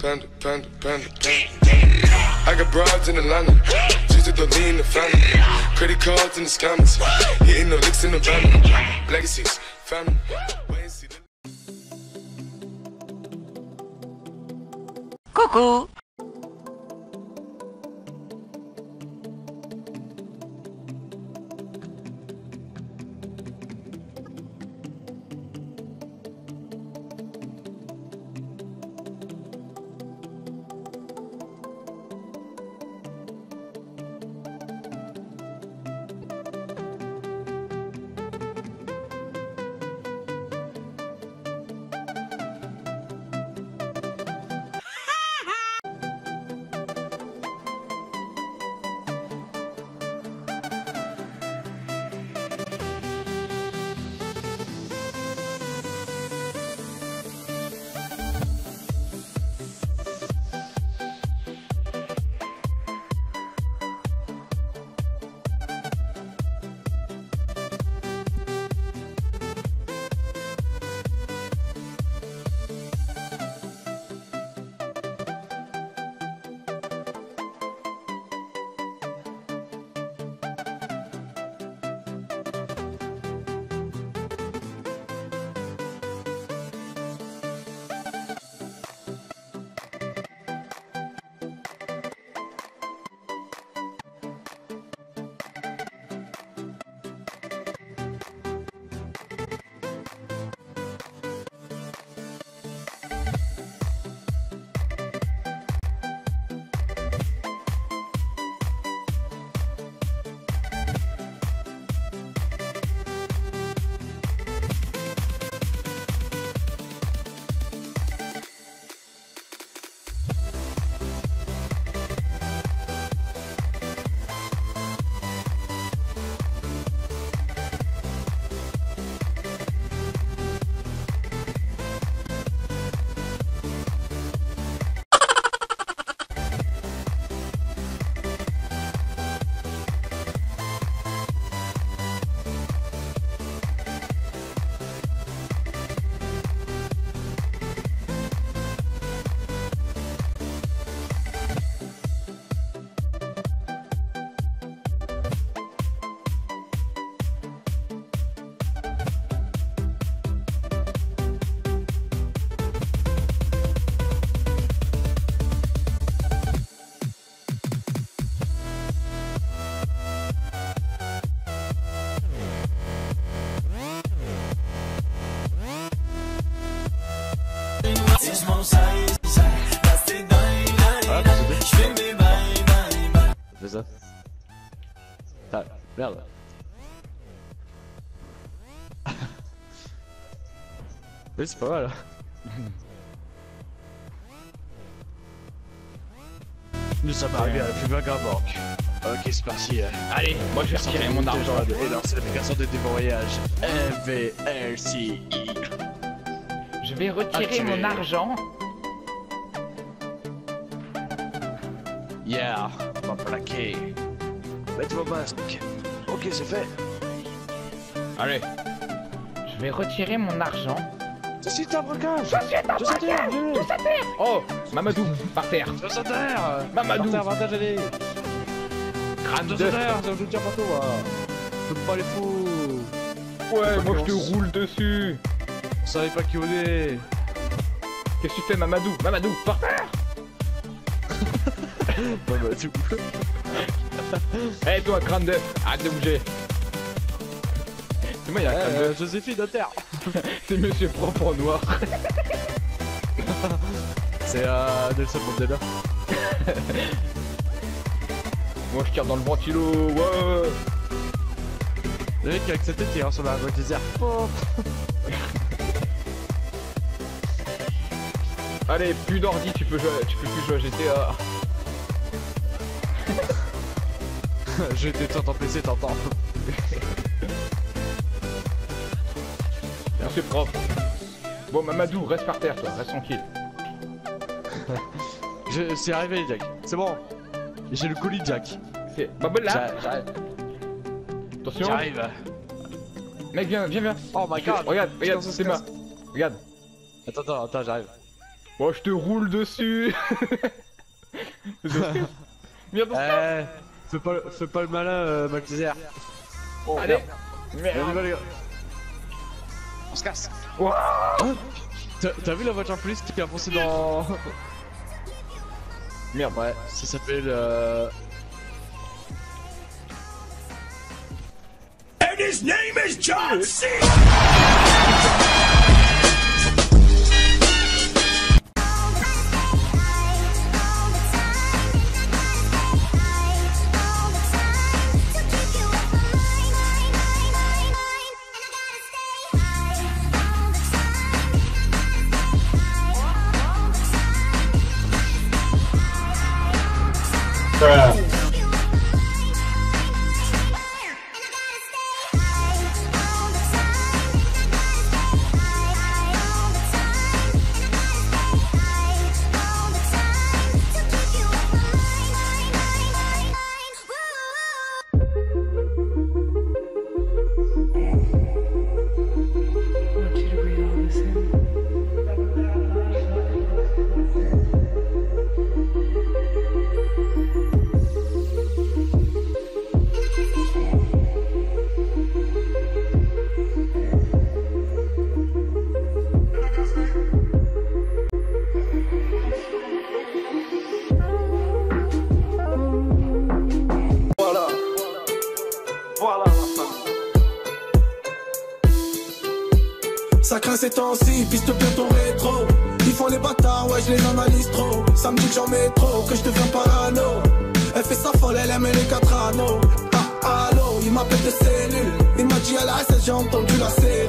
Panda, panda, panda, panda. I got broads in Atlanta. To throw me in the family. Credit cards in the scammers. Hitting the licks in the van. Legacies, family. Wait ça. Ah, merde. Oui, c'est pas mal. Nous sommes arrivés à la plus vagabond. Ok, c'est parti. Allez, moi je vais retirer mon argent. Et lancer l'application de dévoyage MVRCI. Je vais retirer mon argent. Yeah, va plaquer. Mettez vos masques. Ok, c'est fait. Allez. Je vais retirer mon argent. Un braquage. C'est un braquage Tous à terre Oh Mamadou, par terre Tous à terre. Mamadou Par terre, allez. Crâne de terre, je tiens partout. Faut pas les fous. Ouais, moi je te roule dessus Vous savez pas qui on est. Qu'est-ce que tu fais Mamadou? Mamadou, par terre Mamadou. Eh toi, crâne d'œuf, arrête de bouger C'est moi, il y a un crâne d'œuf. Joséphine à terre. C'est monsieur propre en noir. C'est euh, Nelson Mandela. Moi je tire dans le ventilo, ouais Le mec avec sa tête il ressemble à un mec désert. Oh. Allez, plus d'ordi, tu peux jouer, tu peux plus jouer à GTA. J'ai été sur ton PC, t'entends. C'est propre. Bon, Mamadou, reste par terre, toi, reste tranquille. Je- C'est arrivé, Jack. C'est bon. J'ai le colis, Jack. C'est. Bubble là J'a- J'arrive. Attention J'arrive. Mec, viens, viens, viens Oh my god. Regarde, regarde, c'est casse. Regarde Attends, attends, attends, j'arrive. Oh, je te roule dessus. Viens dans Eh, fais pas, le- fais pas le malin, euh, Malteser. Oh, Allez. merde. Va, les gars. On se casse. Ouah. T'as t'as vu la voiture de police qui a foncé dans. Merde. Ouais, ça s'appelle. Euh... want Ça craint ces temps-ci, piste bien ton rétro. Ils font les bâtards, ouais, je les analyse trop. Ça me dit que j'en mets trop, que je deviens parano. Elle fait sa folle, elle aime les quatre anneaux. Ah, allô, il m'appelle de cellule. Il m'a dit à la SS, j'ai entendu la série.